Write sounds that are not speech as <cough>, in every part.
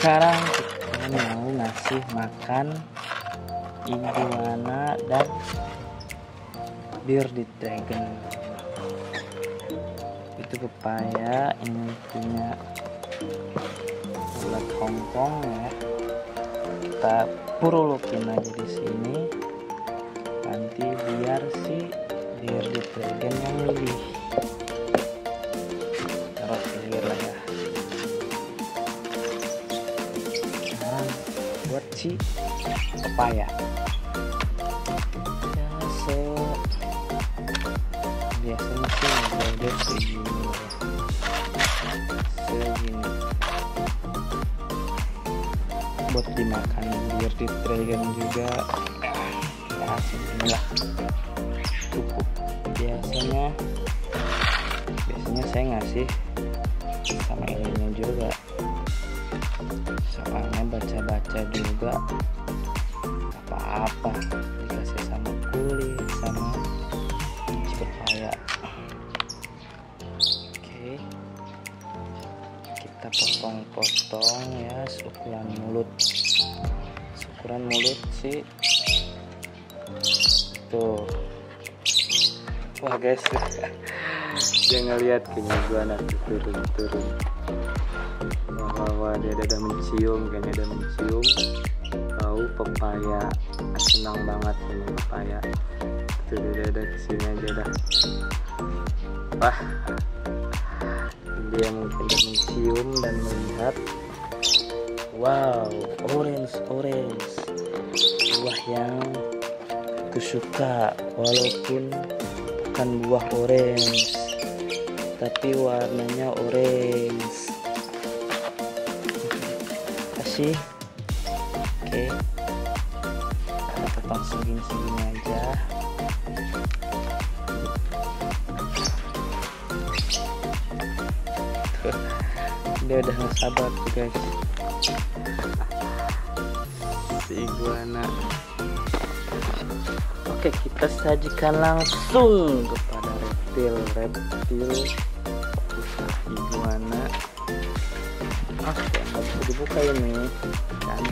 sekarang kita mau ngasih makan iguana dan bearded dragon. Itu pepaya ini punya ulat hongkong ya. Kita purulukin aja di sini. Nanti biar si bearded dragon yang lebih. Pinggir lah ya buat si pepaya. Ya se biasanya sih model segini. Ya segini. Buat dimakan bearded dragon juga. Ya segini lah cukup. Biasanya biasanya saya ngasih sama ininya juga baca-baca juga. Apa-apa. Dikasih sama kulit sama pepaya oke. Kita potong-potong ya ukuran mulut. Ukuran mulut sih. Tuh. Wah guys. <laughs> Jangan lihat kayaknya gua nanti turun turun wah dia ada mencium kayaknya ada mencium bau pepaya senang banget ini pepaya. Tuh dia ada ke sini aja dah. Wah. Dia mungkin mencium dan melihat wow orange orange. Buah yang kusuka walaupun bukan buah orange tapi warnanya orange kasih oke. Kita potong segini-segini aja. Tuh, <laughs> dia udah nggak sabar tuh guys. Si iguana. Oke kita sajikan langsung kepada reptil reptil iguana nggak bisa dibuka ini kan?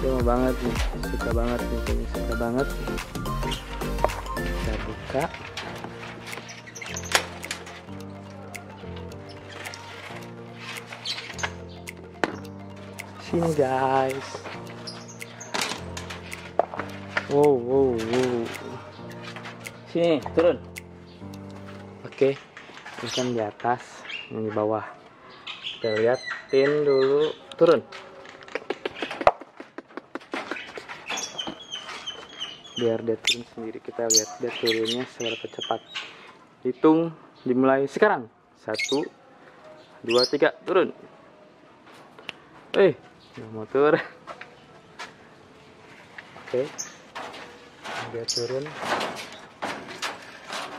Dia banget nih suka banget nih kayaknya suka banget kita buka. Sini guys. Wow wow wow. Sini turun. Oke terusan di atas ini di bawah. Kita liatin dulu. Turun. Biar dia turun sendiri kita lihat dia turunnya seberapa cepat. Hitung dimulai sekarang. Satu dua tiga turun. Eh turun oke. Dia turun.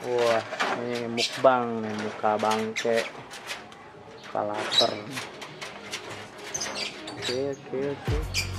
Wah ini mukbang nih muka bangke. Muka oke oke oke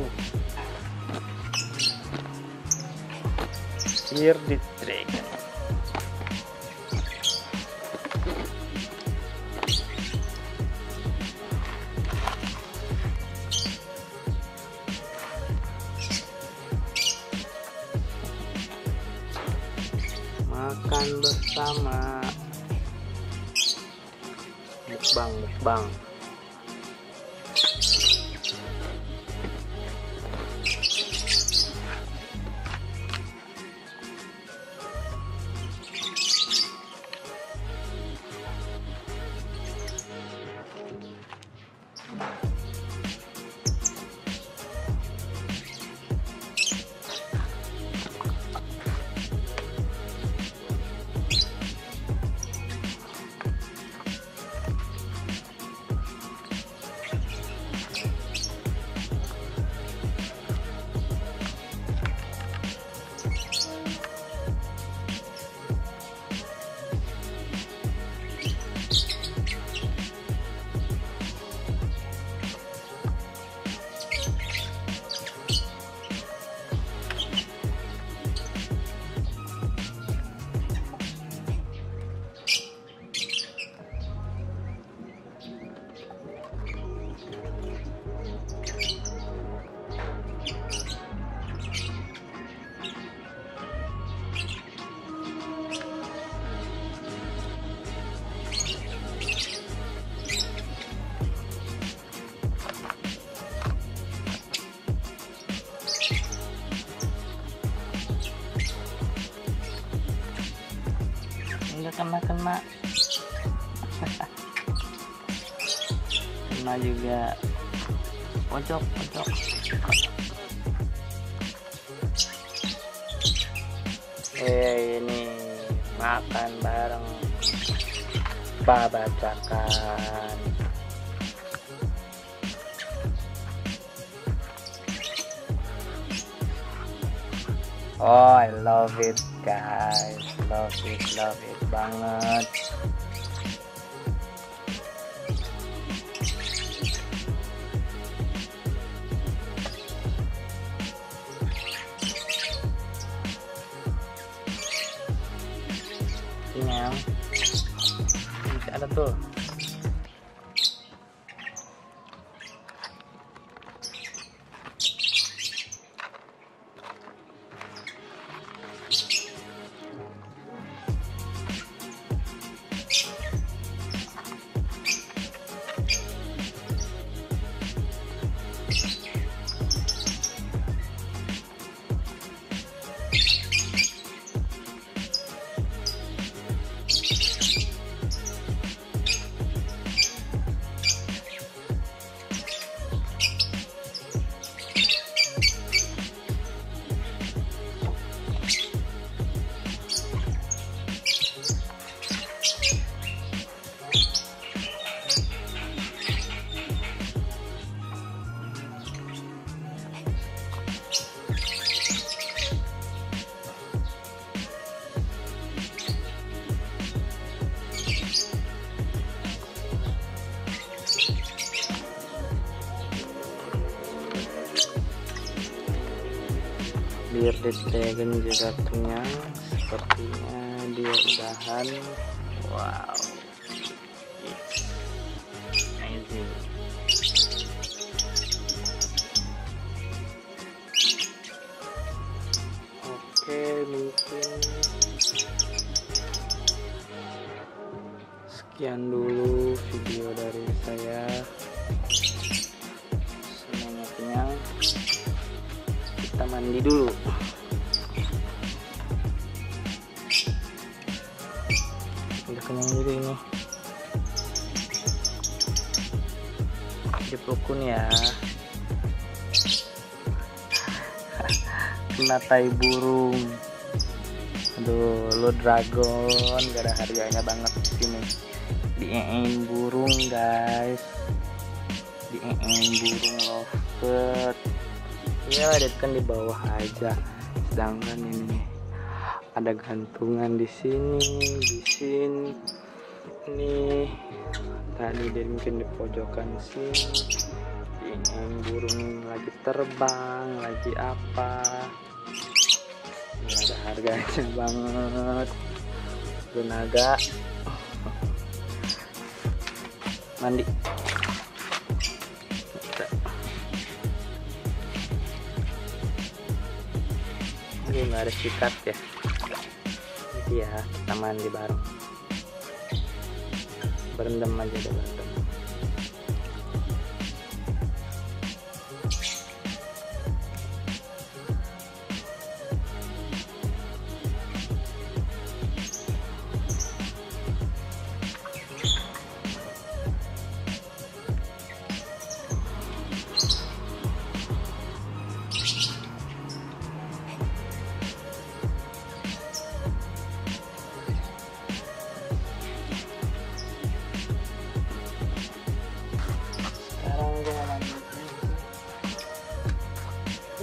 baru. Here the. Makan bersama. Mukbang, mukbang. Kena juga pojok pojok eh ini makan bareng babacakan Oh, I love it, guys. Love it, love it banget. Masih biar Dragon juga kenyang sepertinya dia udahan. Wow. Oke mungkin sekian dulu video dari saya mandi dulu. Udah kenyang juga ini. Dipelukun ya. <laughs> Kena tai burung. Aduh lo dragon. Gak ada harganya banget sini. Diein burung guys. Diein burung lovebird ya kan di bawah aja. Sedangkan ini ada gantungan di sini di sini ini. Tadi dia mungkin di pojokan sini. Ini burung lagi terbang lagi apa? Ini ada harganya banget. Naga mandi ini nggak ada sikat ya. Jadi ya kita mandi bareng berendam aja deh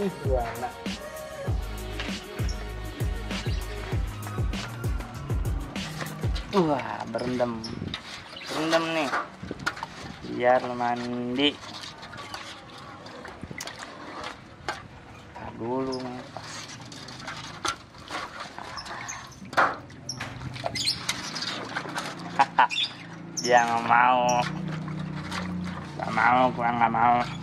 ih dua wah berendam. Berendam nih. Biar mandi. Tar dulu ngepas <laughs> dia nggak mau. Nggak mau gua nggak mau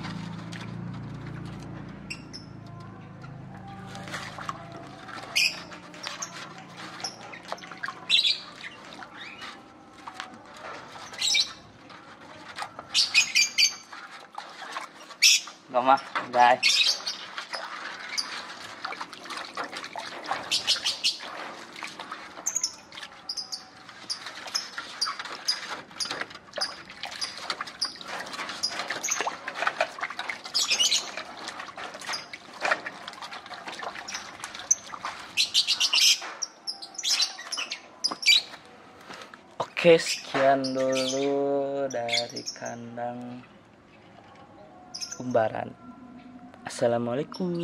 Oke sekian dulu dari kandang Umbaran. Assalamualaikum.